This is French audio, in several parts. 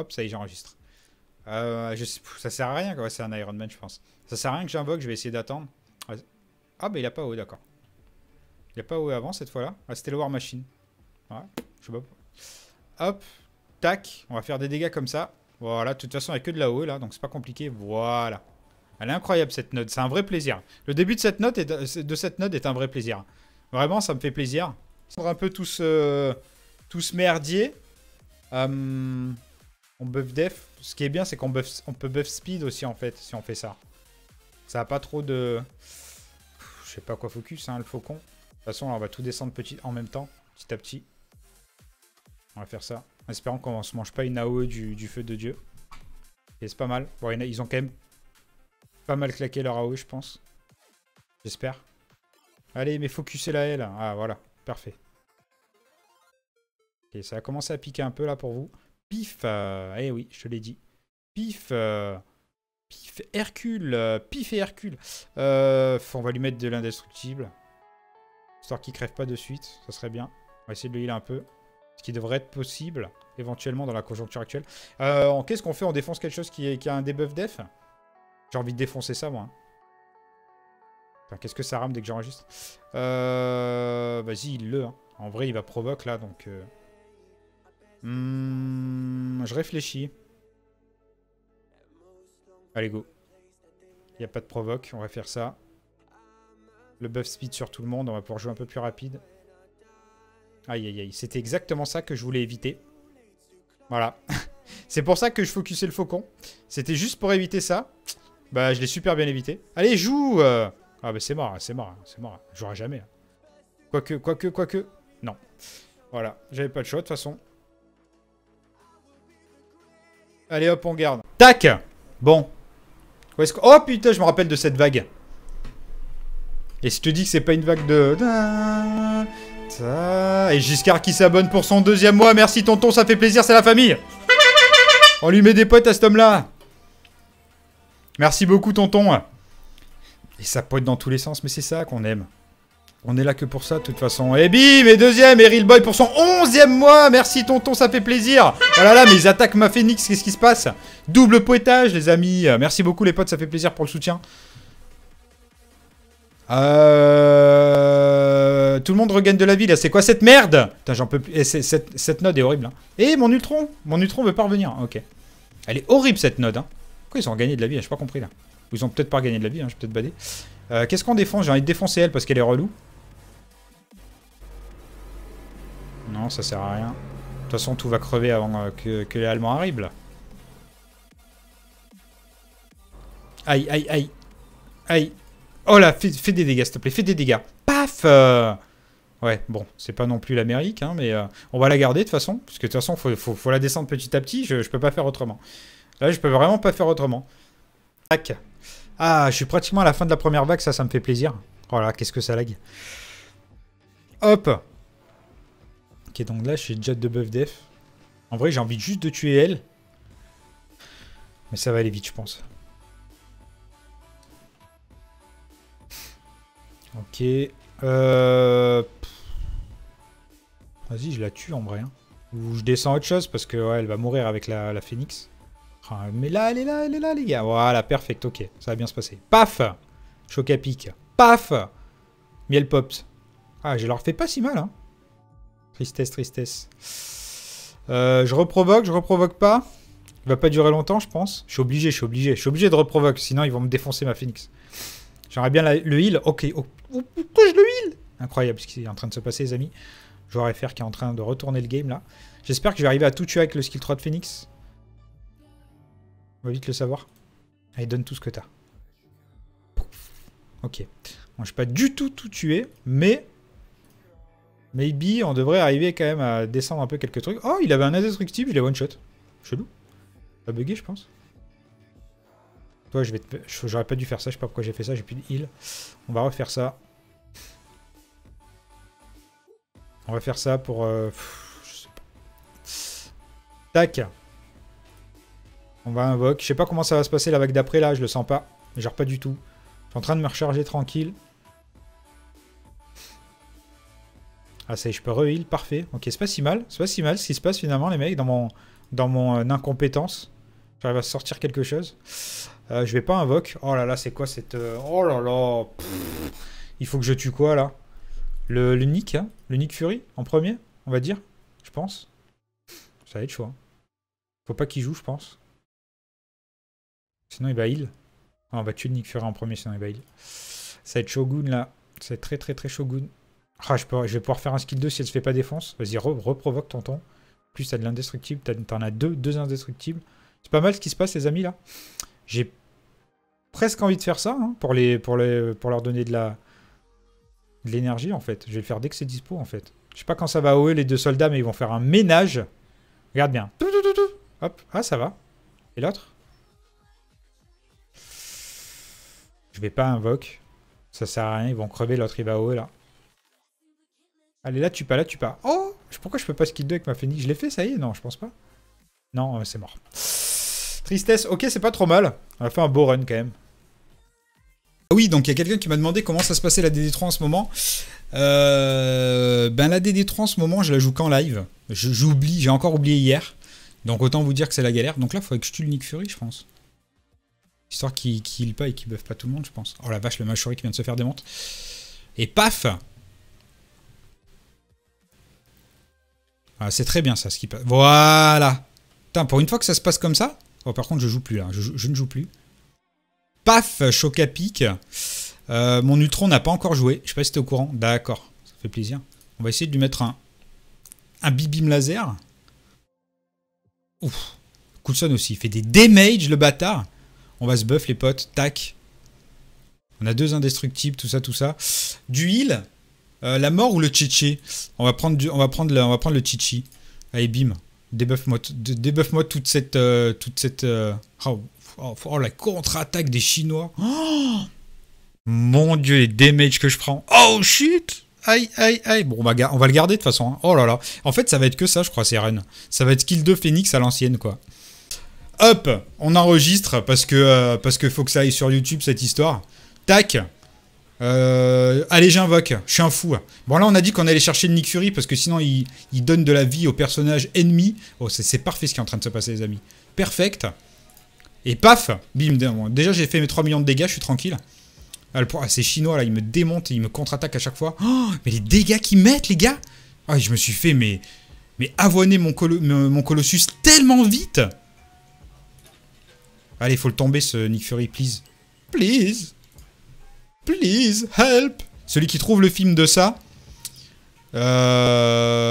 Hop, ça y est, j'enregistre. Euh, ça sert à rien, quoi. C'est un Iron Man, je pense. Ça sert à rien que j'invoque, je vais essayer d'attendre. Ah, bah il a pas haut, d'accord. Il a pas haut avant cette fois-là. Ah, c'était le War Machine. Ouais, je sais pas. Hop, tac. On va faire des dégâts comme ça. Voilà, de toute façon, il n'y a que de la haut là, donc c'est pas compliqué. Voilà. Elle est incroyable cette note, c'est un vrai plaisir. Le début de cette note est, de cette note est un vrai plaisir. Vraiment, ça me fait plaisir. Un peu tous, euh, tous merdier. Euh, on buff def. Ce qui est bien, c'est qu'on on peut buff speed aussi en fait, si on fait ça. Ça a pas trop de... Je sais pas quoi focus, hein, le faucon. De toute façon, là, on va tout descendre petit, en même temps, petit à petit. On va faire ça. En espérant qu'on se mange pas une AOE du, feu de Dieu. Et c'est pas mal. Bon, ils ont quand même pas mal claqué leur AOE, je pense. J'espère. Allez, mais focusez la L. Ah, voilà. Parfait. Ok, ça a commencé à piquer un peu là pour vous. Pif. euh, eh oui, je te l'ai dit. Pif. euh, pif. Hercule. euh, pif et Hercule. Euh, on va lui mettre de l'indestructible. Histoire qu'il crève pas de suite. Ça serait bien. On va essayer de le healer un peu. Ce qui devrait être possible, éventuellement, dans la conjoncture actuelle. Euh, Qu'est-ce qu'on fait? On défonce quelque chose qui, a un debuff def? J'ai envie de défoncer ça, moi. hein. Qu'est-ce que ça rame dès que j'enregistre? Vas-y, il le. hein. En vrai, il va provoque, là, donc... Hmm, je réfléchis. Allez, go. Il a pas de provoque, on va faire ça. Le buff speed sur tout le monde, on va pouvoir jouer un peu plus rapide. Aïe aïe aïe, c'était exactement ça que je voulais éviter. Voilà. C'est pour ça que je focusais le faucon. C'était juste pour éviter ça. Bah, je l'ai super bien évité. Allez, joue euh. Ah, bah c'est mort, c'est mort, c'est mort. Je jouerai jamais. Quoique, quoique, quoique. Non. Voilà, j'avais pas le choix de toute façon. Allez hop, on garde. Tac Bon. Où est-ce que... Oh putain, je me rappelle de cette vague. Et si je te dis que c'est pas une vague de... Et Giscard qui s'abonne pour son deuxième mois. Merci tonton, ça fait plaisir, c'est la famille. On lui met des potes à cet homme-là. Merci beaucoup tonton. Et ça pointe dans tous les sens, mais c'est ça qu'on aime. On est là que pour ça, de toute façon. Et bim, et deuxième, Eril Boy pour son onzième mois. Merci tonton, ça fait plaisir. Oh là là, mais ils attaquent ma phénix, qu'est-ce qui se passe? Double poétage, les amis. Merci beaucoup les potes, ça fait plaisir pour le soutien. Euh... Tout le monde regagne de la vie là, c'est quoi cette merde? Putain, j'en peux plus. Et c'est- cette, cette node est horrible. Hein. Et mon Ultron? Mon Ultron veut pas revenir. Ok. Elle est horrible cette node. Hein. Pourquoi ils ont gagné de la vie? J'ai pas compris là. Ils ont peut-être pas gagné de la vie, hein, je vais peut-être bader. Euh, Qu'est-ce qu'on défonce J'ai envie de défoncer elle parce qu'elle est relou. Non, ça sert à rien. De toute façon, tout va crever avant euh, que, les Allemands arrivent là. Aïe, aïe, aïe. Aïe. Oh là, fais, des dégâts, s'il te plaît, fais des dégâts. Paf euh. Ouais, bon, c'est pas non plus l'Amérique, hein, mais euh, on va la garder de toute façon, parce que de toute façon, faut, la descendre petit à petit, je, je peux pas faire autrement. Là, je peux vraiment pas faire autrement. Tac. Ah, je suis pratiquement à la fin de la première vague, ça, ça me fait plaisir. Oh là, qu'est-ce que ça lag. Hop. Donc là, je suis déjà de buff def. En vrai, j'ai envie juste de tuer elle. Mais ça va aller vite, je pense. Ok. Euh... Vas-y, je la tue en vrai. hein. Ou je descends autre chose parce que ouais, elle va mourir avec la, la phénix. Ah, mais là, elle est là, elle est là, les gars. Voilà, perfect, ok. Ça va bien se passer. Paf Choc à pic. Paf Miel pops. Ah, je leur fais pas si mal, hein. Tristesse, tristesse. Euh, je reprovoque, je reprovoque pas. Il va pas durer longtemps, je pense. Je suis obligé, je suis obligé. Je suis obligé de reprovoque, sinon ils vont me défoncer ma phoenix. J'aimerais bien le heal. Ok, oh, oh, pourquoi je le heal? Incroyable ce qui est en train de se passer, les amis. Joueur FR qui est en train de retourner le game, là. J'espère que je vais arriver à tout tuer avec le skill 3 de Phoenix. On va vite le savoir. Allez, donne tout ce que t'as. Ok. Bon, je vais pas du tout tout tuer, mais... Maybe on devrait arriver quand même à descendre un peu quelques trucs. Oh, il avait un indestructible, il est one shot. Chelou. Pas bugué, je pense. Toi, je vais te... je- J'aurais pas dû faire ça, je sais pas pourquoi j'ai fait ça, j'ai plus de heal. On va refaire ça. On va faire ça pour... euh, je sais pas. Tac. On va invoque. Je sais pas comment ça va se passer la vague d'après, là, je le sens pas. Genre pas du tout. Je suis en train de me recharger tranquille. Ah ça y est, je peux re-heal, parfait. Ok, c'est pas si mal. C'est pas si mal ce qui se passe finalement, les mecs, dans mon, dans mon euh, incompétence. J'arrive à sortir quelque chose. Euh, je vais pas invoque. Oh là là, c'est quoi cette... euh, Oh là là. Il faut que je tue quoi, là? Le, le Nick, hein? Le Nick Fury, en premier, on va dire Je pense. Ça va être chaud. hein. Faut pas qu'il joue, je pense. Sinon, il va heal. Ah, on va tuer le Nick Fury en premier, sinon il va heal. Ça va être Shogun, là. Être très, très, très Shogun. Ah, je, peux- je vais pouvoir faire un skill 2 si elle se fait pas défonce. Vas-y, re- reprovoque tonton. En Plus t'as de l'indestructible, t'en as deux, deux indestructibles. C'est pas mal ce qui se passe, les amis, là. J'ai presque envie de faire ça, hein, pour, les, pour, les, pour leur donner de la de l'énergie, en fait. Je vais le faire dès que c'est dispo, en fait. Je sais pas quand ça va OE, les deux soldats, mais ils vont faire un ménage. Regarde bien. Hop, ah, ça va. Et l'autre? Je vais pas invoque. Ça sert à rien, ils vont crever, l'autre il va OE, là. Allez, là, tu pas, là, tu pas. Oh Pourquoi je peux pas skill 2 avec ma phoenix? Je l'ai fait, ça y est? Non, je pense pas. Non, euh, c'est mort. Tristesse, ok, c'est pas trop mal. On a fait un beau run quand même. Ah Oui, donc il y a quelqu'un qui m'a demandé comment ça se passait la DD3 en ce moment. Euh, ben la DD3 en ce moment, je la joue qu'en live. J'oublie, j'ai encore oublié hier. Donc autant vous dire que c'est la galère. Donc là, il faudrait que je tue le Nick Fury, je pense. Histoire qu'il heal pas et qu'il buff pas tout le monde, je pense. Oh la vache, le Machuri qui vient de se faire démonter. Et paf ah, C'est très bien ça, ce qui passe. Voilà Putain, pour une fois que ça se passe comme ça. Oh, par contre, je joue plus là. Je, joue- je ne joue plus. Paf Choc à pic. Euh, mon Ultron n'a pas encore joué. Je sais pas si t'es au courant. D'accord. Ça fait plaisir. On va essayer de lui mettre un. Un bibim laser. Ouf. Coulson aussi. Il fait des damage, le bâtard. On va se buff, les potes. Tac. On a deux indestructibles, tout ça, tout ça. Du heal. Euh, la mort ou le chichi On va prendre on va le, on va prendre le chichi. Allez, bim. Débuff-moi, t- dé- débuff-moi toute cette, euh, toute cette. euh, oh, oh, oh, la contre-attaque des Chinois. Mon dieu, les damages que je prends. Oh shit Aïe, aïe, aïe. Bon, on va, le garder de toute façon. hein. Oh là là. En fait, ça va être que ça, je crois, run. Ça va être skill 2 Phoenix à l'ancienne, quoi. Hop On enregistre parce que, parce que faut que ça aille sur YouTube, cette histoire. Tac euh, allez, j'invoque. Je suis un fou. Bon, là, on a dit qu'on allait chercher Nick Fury parce que sinon, il, donne de la vie au personnage ennemi. Oh, c'est parfait ce qui est en train de se passer, les amis. Perfect. Et paf Bim. Déjà, j'ai fait mes 3 millions de dégâts, je suis tranquille. Ah, ah, ces Chinois, là, ils me démontent et ils me contre-attaquent à chaque fois. Oh, mais les dégâts qu'ils mettent, les gars Ah, je me suis fait, mais, mais avoiner mon mon Colossus tellement vite Allez, faut le tomber, ce Nick Fury, please. Please Please, help Celui qui trouve le film de ça, euh,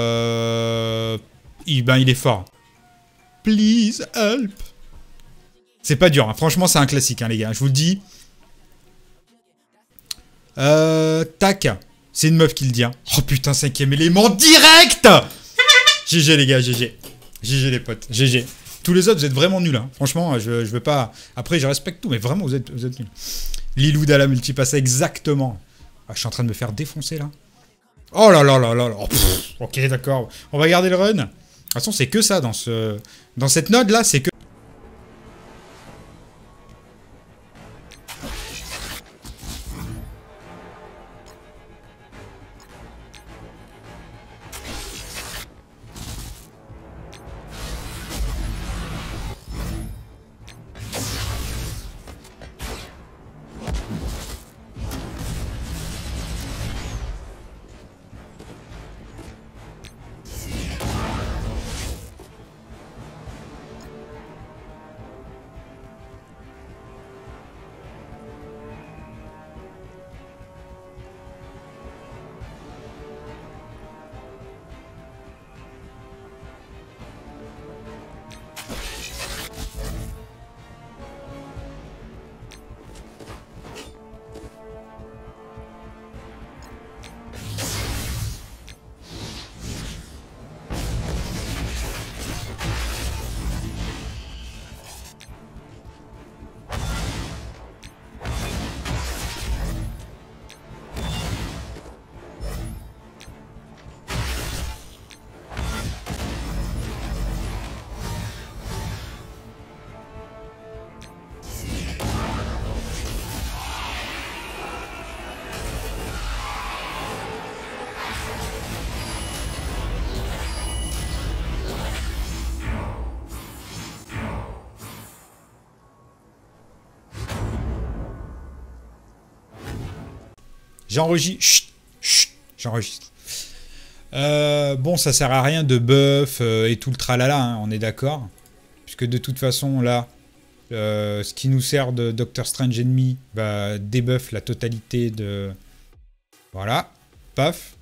il, ben, il est fort. Please, help C'est pas dur, hein. franchement, c'est un classique, hein, les gars, je vous le dis. Euh, tac, c'est une meuf qui le dit. hein. Oh putain, cinquième élément direct GG, les gars, GG. GG, les potes, GG. Tous les autres, vous êtes vraiment nuls. hein. Franchement, je, je veux pas. Après, je respecte tout, mais vraiment, vous êtes, vous êtes nuls. Lilou la multipasse, exactement. Ah, je suis en train de me faire défoncer là. Oh là là là là là. Ok, d'accord. On va garder le run. De toute façon, c'est que ça dans ce, dans cette node là, c'est que. J'enregistre. J'enregistre. Euh, bon, ça sert à rien de buff euh, et tout le tralala, hein, on est d'accord. Puisque de toute façon, là, euh, ce qui nous sert de Doctor Strange Enemy va débuff la totalité de... Voilà. Paf.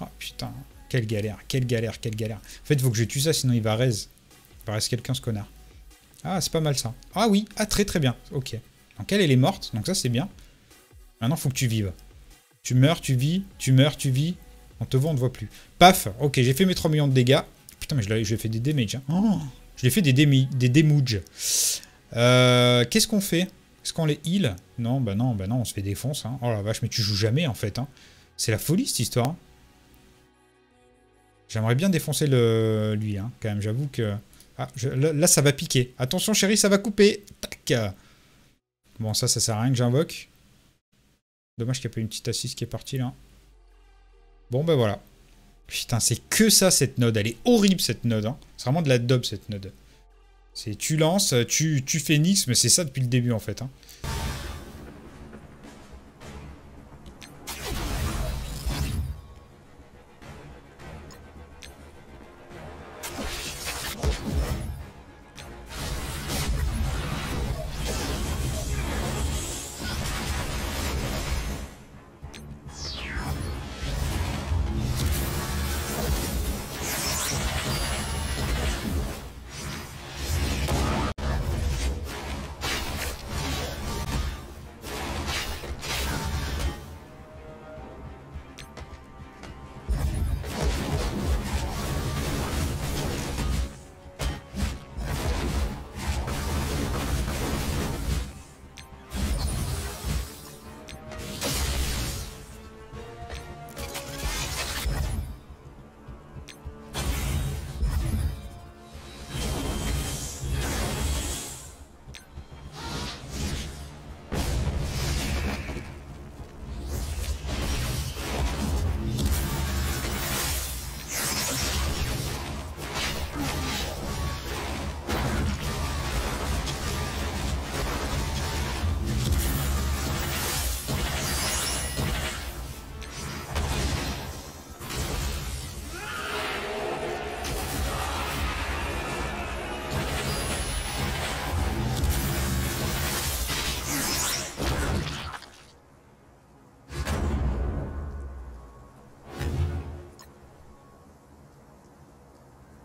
Oh, putain. Quelle galère, quelle galère, quelle galère. En fait, il faut que je tue ça, sinon il va raise. Il va reste quelqu'un, ce connard. Ah, c'est pas mal ça. Ah oui, ah très très bien. Ok. Donc elle, elle est morte, donc ça c'est bien. Maintenant, faut que tu vives. Tu meurs, tu vis, tu meurs, tu vis. On te voit, on ne voit plus. Paf Ok, j'ai fait mes 3 millions de dégâts. Putain, mais je l'ai fait des damage. Hein. Oh, je l'ai fait des, des damage. Euh, Qu'est-ce qu'on fait? Est-ce qu'on les heal? Non, bah non, bah non, on se fait défonce. Hein. Oh la vache, mais tu joues jamais en fait. Hein. C'est la folie cette histoire. Hein. J'aimerais bien défoncer le lui, hein, quand même. J'avoue que... Ah, là, ça va piquer. Attention, chérie, ça va couper. Tac Bon, ça, ça sert à rien que j'invoque. Dommage qu'il n'y ait pas une petite assise qui est partie, là. Bon, ben voilà. Putain, c'est que ça, cette node. Elle est horrible, cette node. Hein. C'est vraiment de la dob, cette node. C'est tu lances, tu, tu fais Nix, mais c'est ça depuis le début, en fait. Hein.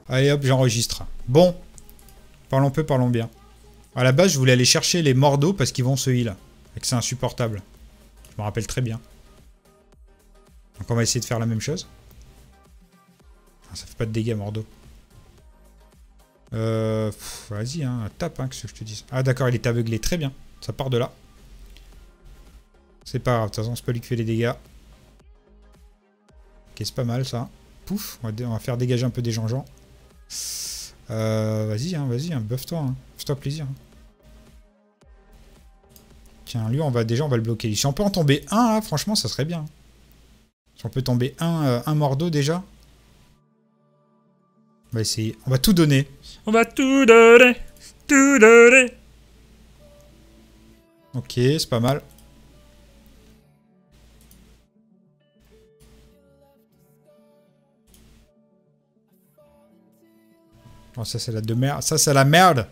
Allez hop, j'enregistre. Bon. Parlons peu, parlons bien. À la base, je voulais aller chercher les mordos parce qu'ils vont se heal. Et que c'est insupportable. Je me rappelle très bien. Donc on va essayer de faire la même chose. Ah, ça fait pas de dégâts, mordo. Euh, Vas-y, hein, tape, hein, que ce que je te dis. Ah d'accord, il est aveuglé, très bien. Ça part de là. C'est pas grave, de toute façon, c'est pas lui qui fait les dégâts. Ok, c'est pas mal ça. Pouf, on va, faire dégager un peu des gens-gens. Euh, vas-y, hein, vas-y, hein, buff-toi. Hein. Fais-toi plaisir. Hein. Tiens, lui, on va déjà, on va le bloquer. Si on peut en tomber un, franchement, ça serait bien. Si on peut tomber un, euh, un mordeau déjà. On va essayer. On va tout donner. On va tout donner. Tout donner. Ok, c'est pas mal. Oh, ça, c'est la de merde. Ça, c'est la merde.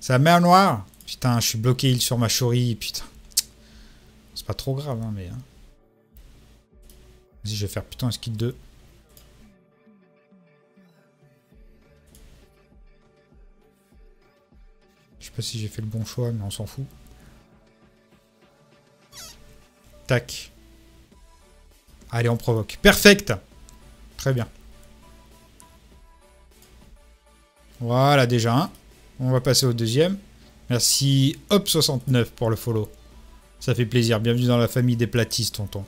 C'est la mer noire. Putain, je suis bloqué sur ma chourie. Putain. C'est pas trop grave, hein, mais... Hein. Vas-y, je vais faire putain un ski 2. Je sais pas si j'ai fait le bon choix, mais on s'en fout. Tac. Allez, on provoque. Perfect Très bien. Voilà, déjà un. On va passer au deuxième. Merci Hop69 pour le follow. Ça fait plaisir. Bienvenue dans la famille des platistes, tonton.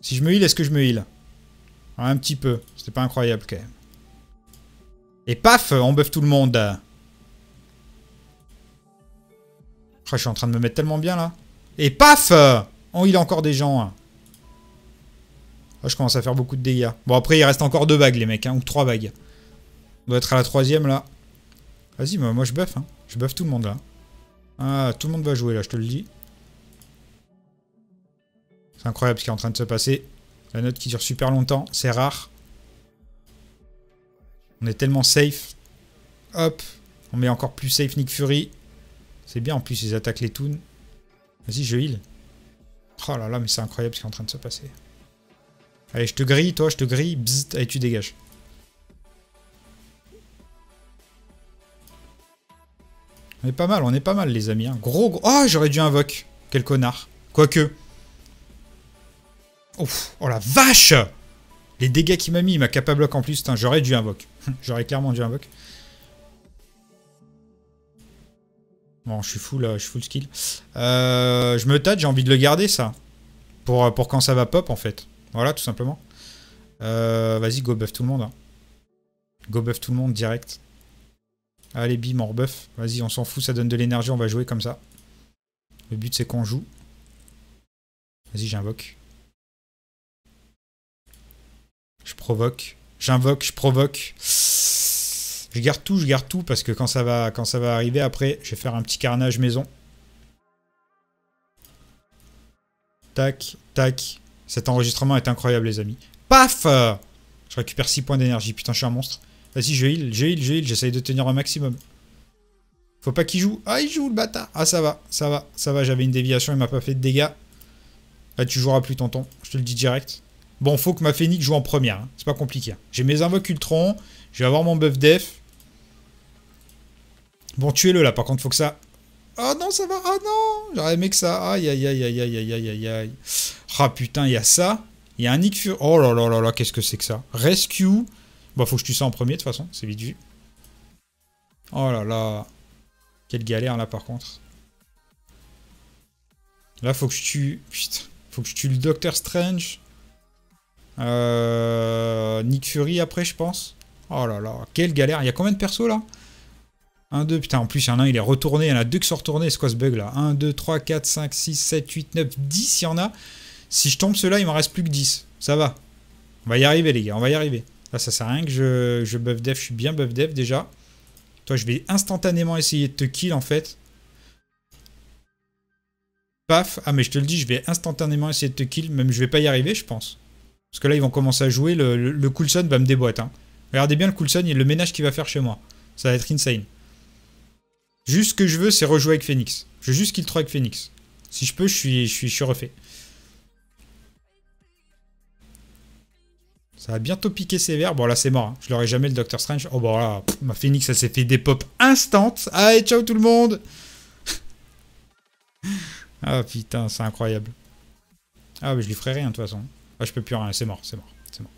Si je me heal, est-ce que je me heal? Un petit peu. C'était pas incroyable quand même. Et paf On buff tout le monde. Je suis en train de me mettre tellement bien là. Et paf On heal encore des gens. Je commence à faire beaucoup de dégâts. Bon, après, il reste encore deux vagues, les mecs, hein, ou trois vagues. On doit être à la troisième, là. Vas-y, moi, je buff, hein. Je buff tout le monde, là. Ah, tout le monde va jouer là, je te le dis. C'est incroyable ce qui est en train de se passer. La note qui dure super longtemps, c'est rare. On est tellement safe. Hop, on met encore plus safe Nick Fury. C'est bien en plus, ils attaquent les toons. Vas-y, je heal. Oh là là, mais c'est incroyable ce qui est en train de se passer. Allez, je te grille, toi, je te grille. Bzzzt, allez, tu dégages. On est pas mal, on est pas mal, les amis. Hein. Gros, gros... Oh, j'aurais dû invoque. Quel connard. Quoique. Oh la vache Les dégâts qu'il m'a mis, il m'a capable en plus. J'aurais dû invoque. j'aurais clairement dû invoque. Bon, je suis full, je suis full skill. Euh, je me tâte, j'ai envie de le garder, ça. Pour, pour quand ça va pop, en fait. Voilà, tout simplement. Euh, Vas-y, go buff tout le monde. Hein. Go buff tout le monde, direct. Allez, bim, on rebuff. Vas-y, on s'en fout, ça donne de l'énergie, on va jouer comme ça. Le but, c'est qu'on joue. Vas-y, j'invoque. Je provoque. J'invoque, je provoque. Je garde tout, je garde tout parce que quand ça va, quand ça va arriver après, je vais faire un petit carnage maison. Tac, tac. Cet enregistrement est incroyable, les amis. Paf euh, Je récupère 6 points d'énergie. Putain, je suis un monstre. Vas-y, je heal, je heal, je heal. J'essaye de tenir un maximum. Faut pas qu'il joue. Ah, il joue, le bâtard. Ah, ça va, ça va, ça va. J'avais une déviation, il m'a pas fait de dégâts. Là, tu joueras plus, tonton. Je te le dis direct. Bon, faut que ma phénix joue en première. Hein. C'est pas compliqué. Hein. J'ai mes invoques Ultron. Je vais avoir mon buff def. Bon, tuez-le, là. Par contre, faut que ça... Oh non, ça va. Ah oh, non J'aurais aimé que ça. Aïe, aïe, aïe, aïe, aïe, aïe, aïe, aïe. Ah putain, il y a ça. Il y a un Nick Fury... Oh là là là là, qu'est-ce que c'est que ça? Rescue. Bon, faut que je tue ça en premier, de toute façon. C'est vite vu. Oh là là. Quelle galère, là, par contre. Là, faut que je tue... Putain. Faut que je tue le Doctor Strange. Euh... Nick Fury après, je pense. Oh là là, quelle galère. Il y a combien de persos, là? 1, 2, putain, en plus, il y en a un, il est retourné. Il y en a deux qui sont retournés. C'est quoi ce bug là 1, 2, 3, 4, 5, 6, 7, 8, 9, 10, il y en a. Si je tombe ceux-là, il m'en reste plus que 10. Ça va. On va y arriver, les gars, on va y arriver. Là, ça sert à rien que je, je buff def. Je suis bien buff def déjà. Toi, je vais instantanément essayer de te kill en fait. Paf. Ah, mais je te le dis, je vais instantanément essayer de te kill. Même je vais pas y arriver, je pense. Parce que là, ils vont commencer à jouer. Le, Coulson va me déboîter. Hein. Regardez bien le Coulson et le ménage qu'il va faire chez moi. Ça va être insane. Juste ce que je veux, c'est rejouer avec Phoenix. Je veux juste kill 3 avec Phoenix. Si je peux, je suis, je suis, je suis refait. Ça va bientôt piquer sévère. Bon, là, c'est mort. Hein. Je l'aurai jamais, le Doctor Strange. Oh, bon, là, ma Phoenix, ça s'est fait des pop instant. Allez, ciao tout le monde Ah, putain, c'est incroyable. Ah, mais je lui ferai rien, de toute façon. Ah, je peux plus rien. C'est mort, c'est mort, c'est mort.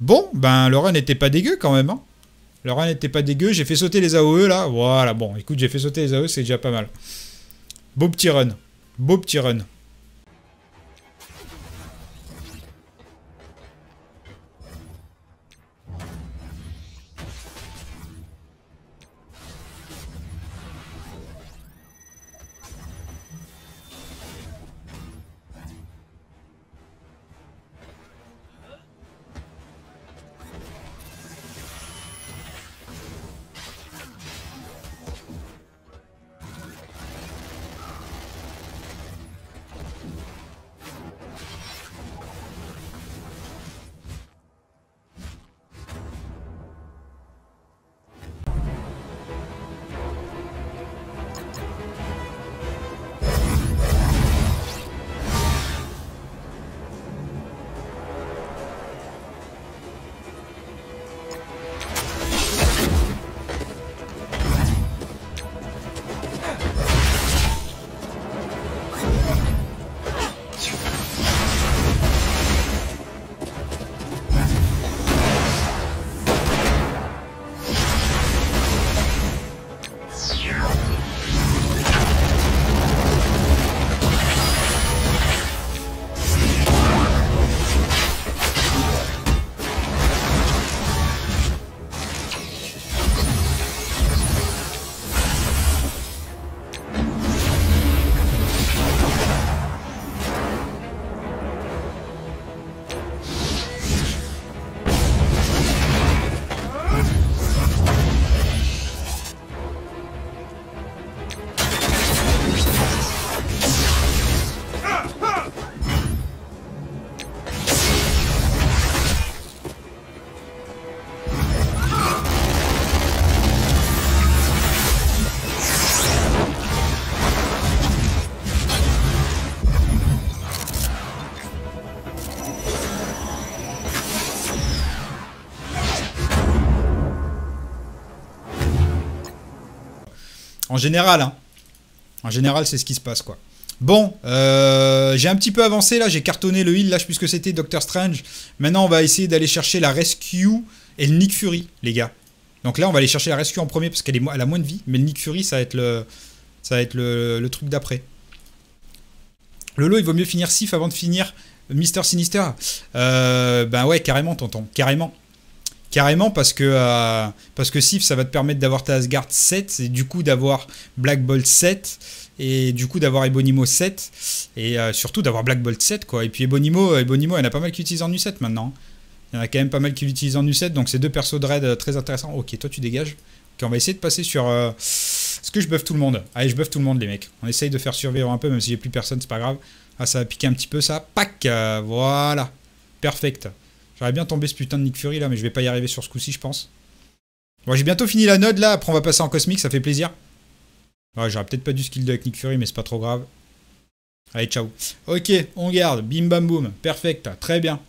Bon, ben, le run n'était pas dégueu, quand même, hein. Le run n'était pas dégueu. J'ai fait sauter les AOE là. Voilà, bon, écoute, j'ai fait sauter les AOE, c'est déjà pas mal. Beau petit run. Beau petit run. En général, hein. En général, c'est ce qui se passe, quoi. Bon, euh, j'ai un petit peu avancé là, j'ai cartonné le heal là, je sais plus ce que c'était, Doctor Strange. Maintenant, on va essayer d'aller chercher la Rescue et le Nick Fury, les gars. Donc là, on va aller chercher la Rescue en premier parce qu'elle a moins de vie, mais le Nick Fury, ça va être le truc d'après. Lolo, il vaut mieux finir Sif avant de finir Mister Sinister. Euh, ben ouais, carrément, tonton, carrément. Carrément parce que, euh, parce que Sif, ça va te permettre d'avoir ta Asgard 7 et du coup d'avoir Black Bolt 7 et du coup d'avoir Ebonimo 7 et euh, surtout d'avoir Black Bolt 7 quoi. Et puis Ebonimo, Ebonimo, il y en a pas mal qui utilisent en U7 maintenant. Il y en a quand même pas mal qui l'utilisent en U7 donc c'est deux persos de raid très intéressants. Ok, toi tu dégages. Ok, on va essayer de passer sur. Euh, Est-ce que je buff tout le monde Allez, je buff tout le monde les mecs. On essaye de faire survivre un peu même si j'ai plus personne, c'est pas grave. Ah, ça va piquer un petit peu ça. Pac Voilà. Perfect. J'aurais bien tombé ce putain de Nick Fury là, mais je vais pas y arriver sur ce coup-ci, je pense. Bon, j'ai bientôt fini la node là, après on va passer en cosmique, ça fait plaisir. Ouais, j'aurais peut-être pas dû skill avec Nick Fury, mais c'est pas trop grave. Allez, ciao. Ok, on garde. Bim bam boum. Perfect. Très bien.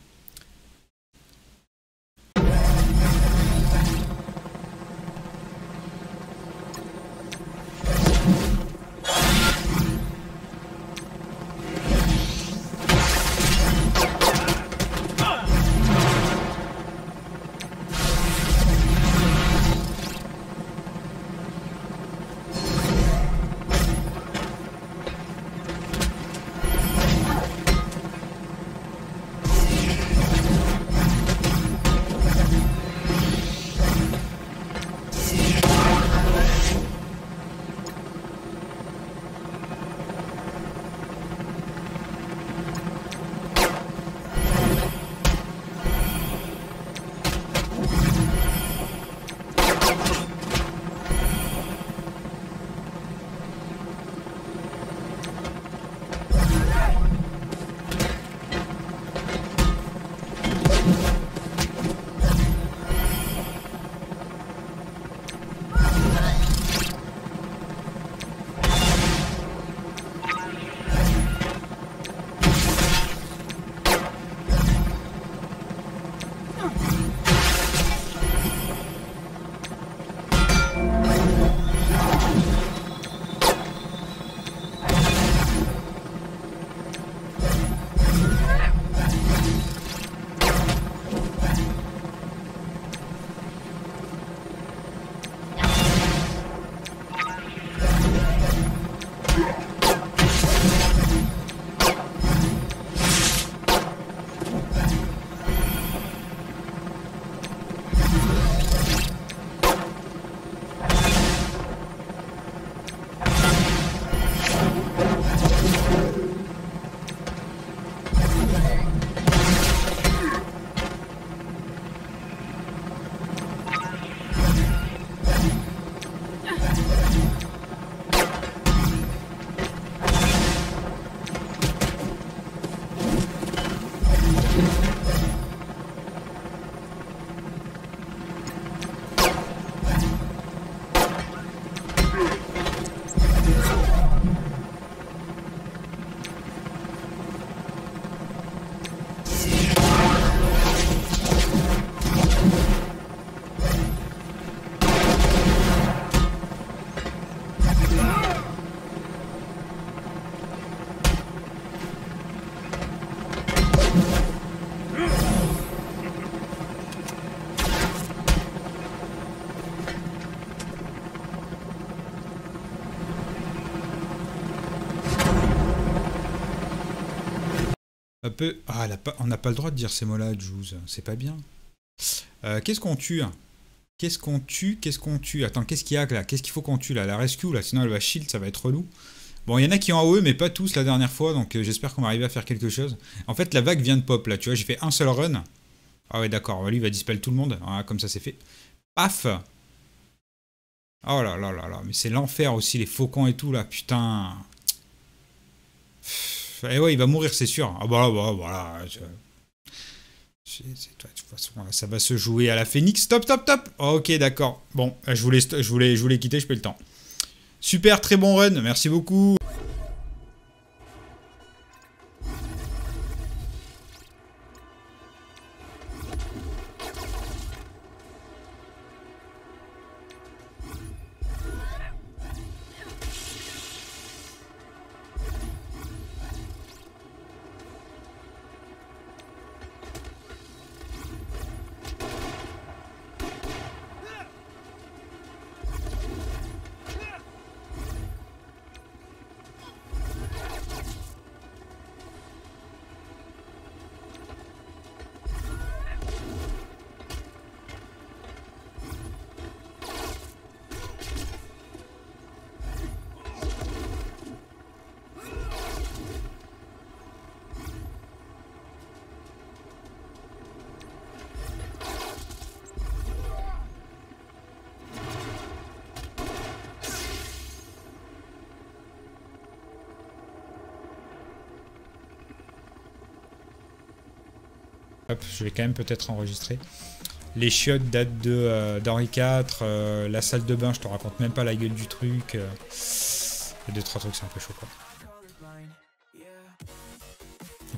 Ah, pas... on n'a pas le droit de dire ces mots-là, Jules. C'est pas bien. Euh, qu'est-ce qu'on tue Qu'est-ce qu'on tue Qu'est-ce qu'on tue? Attends, qu'est-ce qu'il y a là? Qu'est-ce qu'il faut qu'on tue là? La rescue là, sinon elle va shield, ça va être relou. Bon, il y en a qui ont AOE, mais pas tous la dernière fois, donc euh, j'espère qu'on va arriver à faire quelque chose. En fait, la vague vient de pop là, tu vois, j'ai fait un seul run. Ah ouais, d'accord, lui il va dispel tout le monde. Ah, comme ça c'est fait. Paf Oh là là là là, mais c'est l'enfer aussi, les faucons et tout là, putain. Et ouais, il va mourir, c'est sûr. Ah bah, bah voilà. Je... de toute façon, ça va se jouer à la phénix. Stop, stop, stop. Ok, d'accord. Bon, je voulais, je voulais, je voulais quitter, je peux le temps. Super, très bon run. Merci beaucoup. Hop, je vais quand même peut-être enregistrer. Les chiottes datent de euh, d'Henri IV. euh, la salle de bain, je te raconte même pas la gueule du truc. euh. A deux, trois trucs, c'est un peu chaud quoi.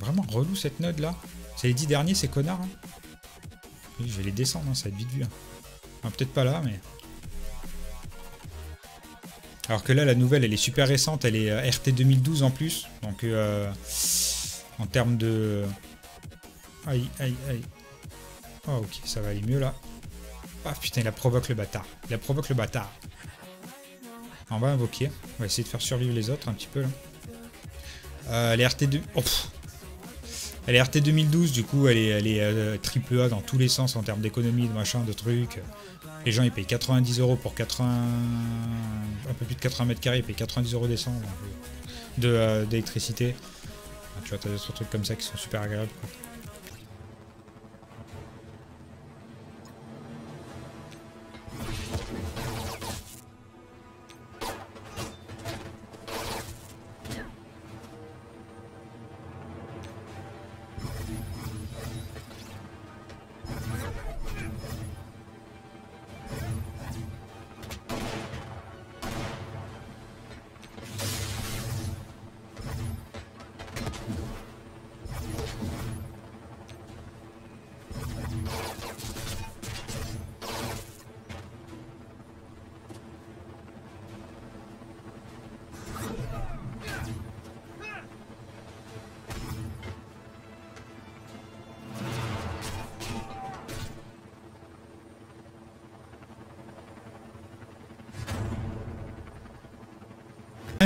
Vraiment relou cette note là. C'est les dix derniers, ces connards. hein. Je vais les descendre, hein, ça va être vite vu. hein. Enfin, Peut-être pas là, mais. Alors que là, la nouvelle, elle est super récente. Elle est euh, RT 2012 en plus. Donc, euh, en termes de. Aïe, aïe, aïe. Oh, ok, ça va aller mieux là. Ah putain, il la provoque le bâtard. Il la provoque le bâtard. On va invoquer. On va essayer de faire survivre les autres un petit peu là. Euh, elle est RT2. Oh, elle est RT 2012, du coup, elle est, elle est euh, triple A dans tous les sens en termes d'économie, de machin, de trucs. Les gens ils payent 90 euros pour 80. Un peu plus de 80 mètres carrés, ils payent 90 euros d'essence, euh, de, euh, d'électricité. Enfin, Tu vois, t'as d'autres trucs comme ça qui sont super agréables. quoi.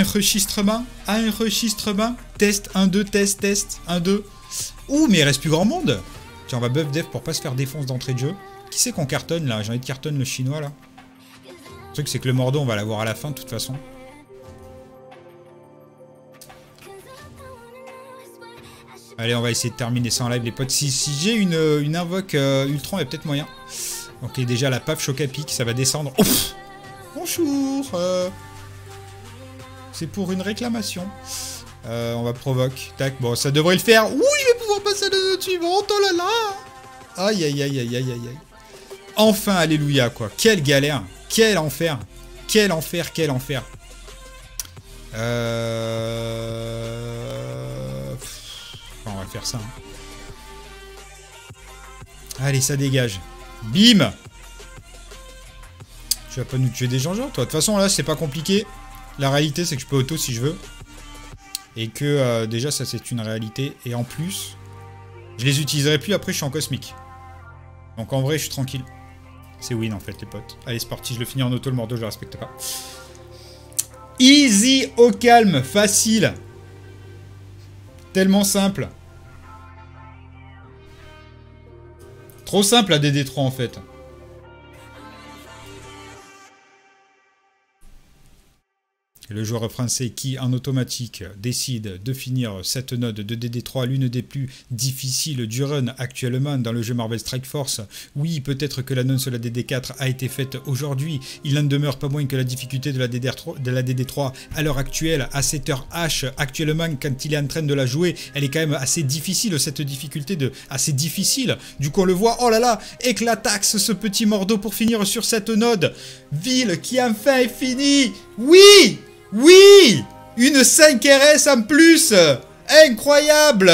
Enregistrement, enregistrement, test, 1, 2, test, test, 1, 2. Ouh, mais il reste plus grand monde Tiens, on va buff dev pour pas se faire défonce d'entrée de jeu. Qui c'est qu'on cartonne là? J'ai envie de cartonne le chinois là. Le truc c'est que le mordeau on va l'avoir à la fin de toute façon. Allez, on va essayer de terminer ça en live les potes. Si, si j'ai une, euh, une invoque euh, Ultron, il y a peut-être moyen. Ok, déjà la paf choc à pic, ça va descendre. Ouf Bonjour euh, C'est pour une réclamation. Euh, on va provoque. Tac, bon, ça devrait le faire. Oui, je vais pouvoir passer à la. Oh là là Aïe, aïe, aïe, aïe, aïe, aïe, aïe. Enfin, alléluia, quoi. Quelle galère. Quel enfer. Quel enfer, quel enfer. Euh... On va faire ça. hein. Allez, ça dégage. Bim Tu vas pas nous tuer des gens, toi. De toute façon, là, c'est pas compliqué. La réalité, c'est que je peux auto si je veux. Et que euh, déjà, ça, c'est une réalité. Et en plus, je les utiliserai plus après, je suis en cosmique. Donc en vrai, je suis tranquille. C'est win en fait, les potes. Allez, c'est parti, je le finis en auto, le mordeau, je le respecte pas. Easy au calme, facile. Tellement simple. Trop simple à DD3 en fait. Le joueur français qui, en automatique, décide de finir cette node de DD3, l'une des plus difficiles du run actuellement dans le jeu Marvel Strike Force. Oui, peut-être que l'annonce de la DD4 a été faite aujourd'hui, il n'en demeure pas moins que la difficulté de la, DD3, de la DD3 à l'heure actuelle, à cette heure H, actuellement, quand il est en train de la jouer, elle est quand même assez difficile, cette difficulté de assez difficile. Du coup, on le voit, oh là là, éclataxe ce petit mordeau pour finir sur cette node. Ville qui enfin est finie. Oui oui! Une 5 RS en plus! Incroyable